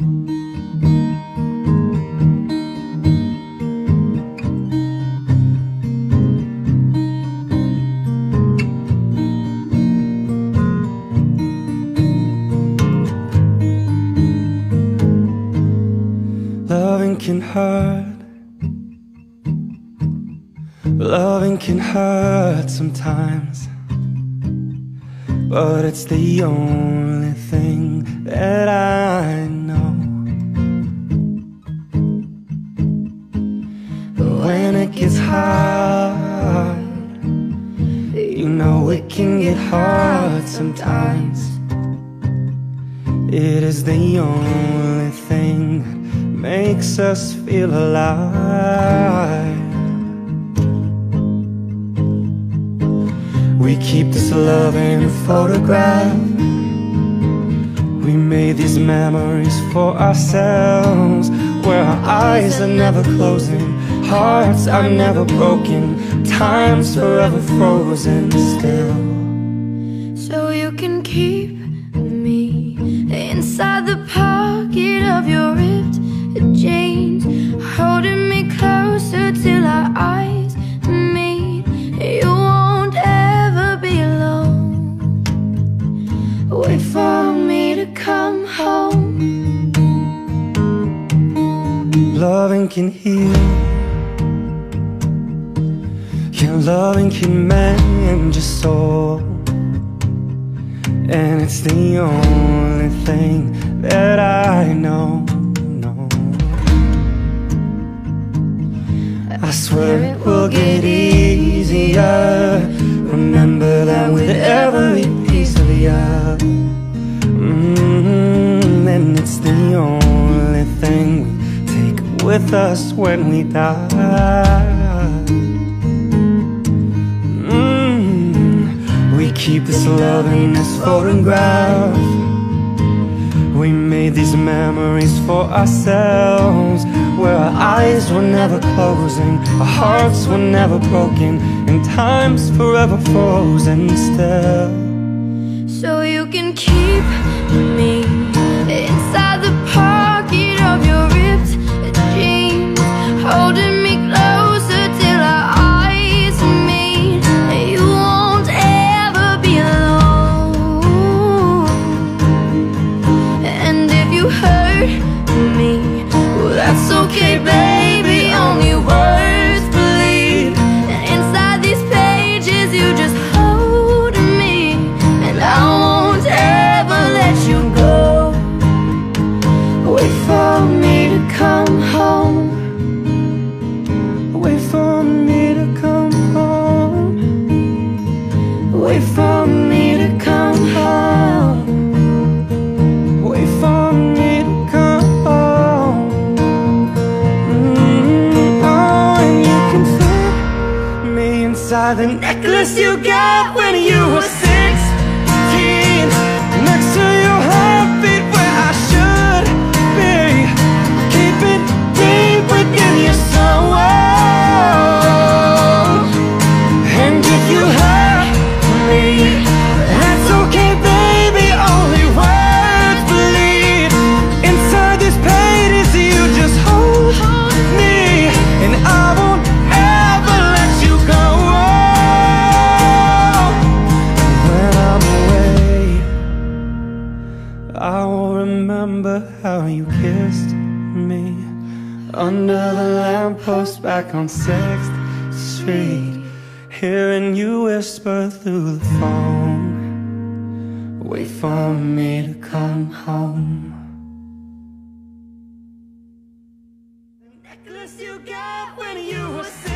Loving can hurt. Loving can hurt sometimes. But it's the only thing that I know. But when it gets hard, you know it can get hard sometimes. It is the only thing makes us feel alive. We keep this love in a photograph. We made these memories for ourselves, where our eyes are never closing, hearts are never broken, time's forever frozen still. So you can keep me inside the pocket of your ripped jeans, Loving can heal. Your loving can mend your soul. And it's the only thing that I know. know. I swear it will with us when we die. Mm, we keep this love in this photograph. We made these memories for ourselves Where our eyes were never closing Our hearts were never broken And time's forever frozen still So you can keep me inside okay, baby. The necklace you got when you were 16 I'll remember how you kissed me Under the lamppost back on 6th Street Hearing you whisper through the phone Wait for me to come home. You got when you were